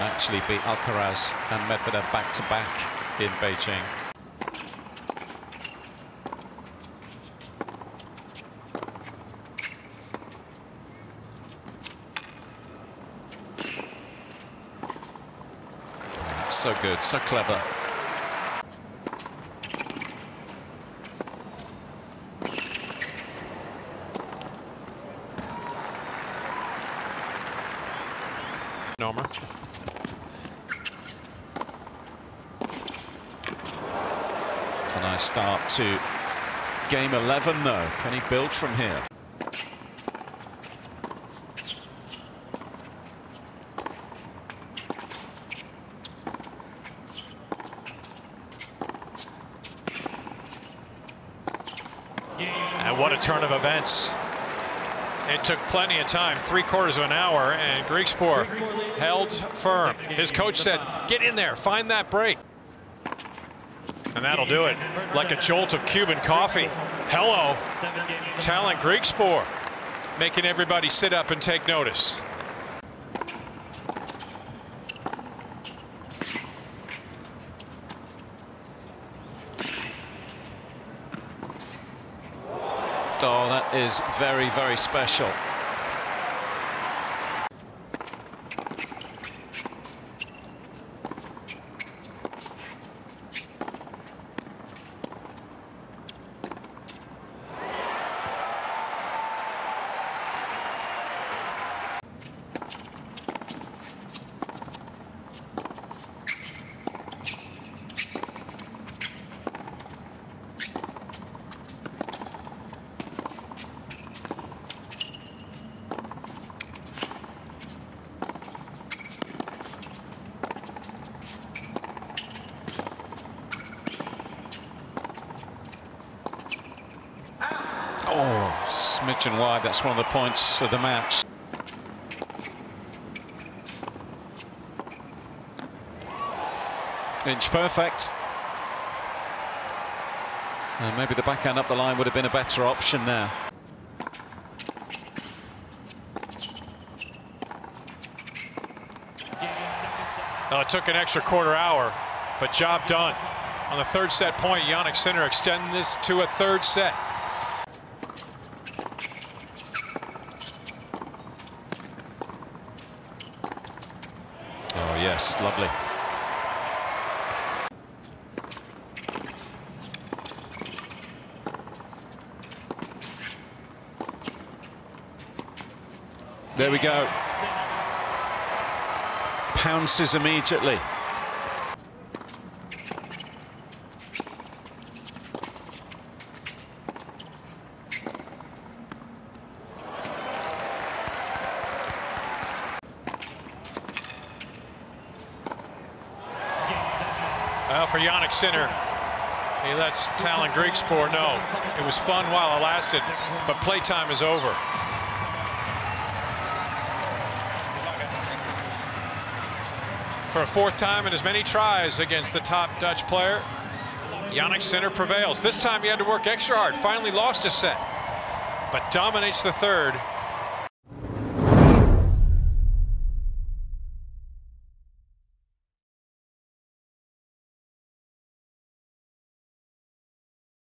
actually beat Alcaraz and Medvedev back-to-back -back in Beijing. So good, so clever. Nomer. It's a nice start to game 11 though. Can he build from here? And what a turn of events. It took plenty of time, three quarters of an hour, and Griekspoor held firm. His coach said, get in there, find that break. And that'll do it, like a jolt of Cuban coffee. Hello, Tallon Griekspoor, making everybody sit up and take notice. Oh, that is very, very special. Oh, smidgen wide. That's one of the points of the match. Inch perfect. And maybe the backhand up the line would have been a better option there. It took an extra quarter hour, but job done. On the third set point, Jannik Sinner extending this to a third set. Oh, yes, lovely. There we go. Pounces immediately. Well, for Jannik Sinner, he lets Tallon Griekspoor know it was fun while it lasted, but playtime is over. For a fourth time in as many tries against the top Dutch player, Jannik Sinner prevails. This time he had to work extra hard, finally lost a set, but dominates the third